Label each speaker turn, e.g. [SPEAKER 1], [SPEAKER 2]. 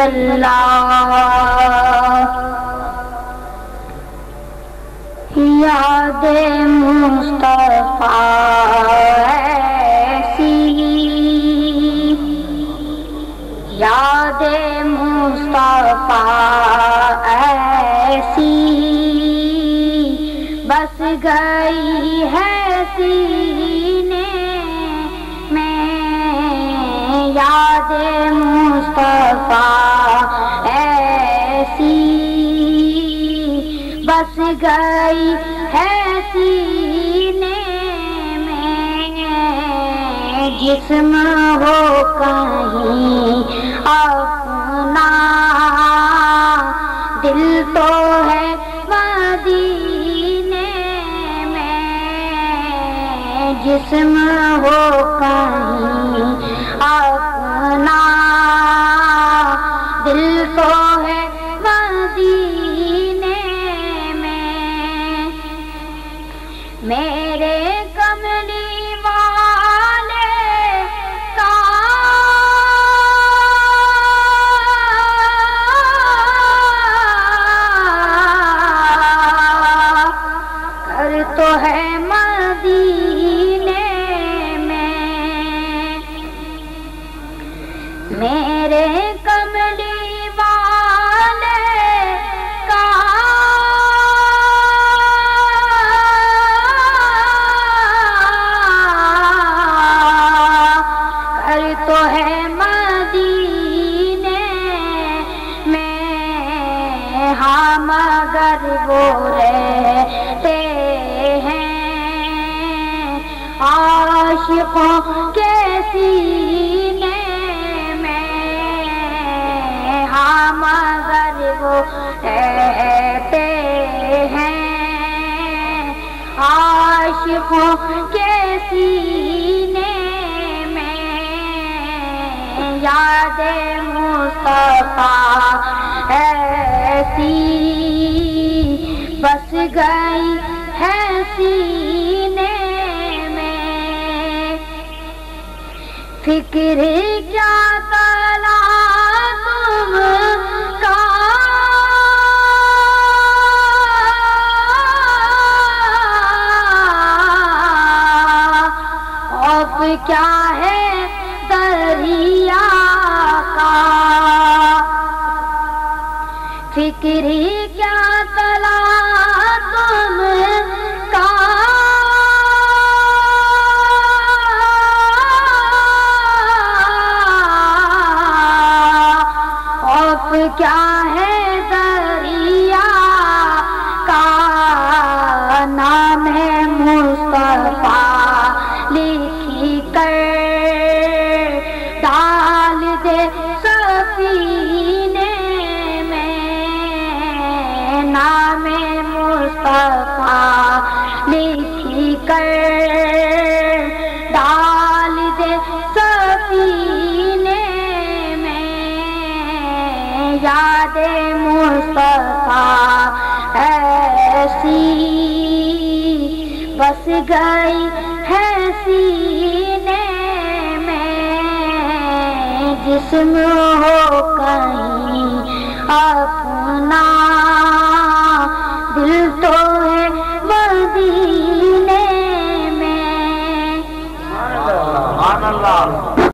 [SPEAKER 1] अल्लाह याद मुस्तफ़ा ऐसी। याद मुस्तफ़ा ऐसी। बस गई है सीने बस गई है सीने में। जिस्म हो कहीं अपना। दिल तो है मदीने में। जिस्म हो कहीं तो है मदीने में। हाँ मगर वो रहते हैं आशिकों के सीने में। हाँ मगर वो रहते हैं आशिकों के सीने याद मुस्तफ़ा। ऐसी बस गई है सीने में। फ़िक्र क्या तुम का? क्या है दरिया फिक्री क्या तला तुम का? खौफ क्या है दरिया का? नाम है गई है सीने में जिसम हो कहीं अपना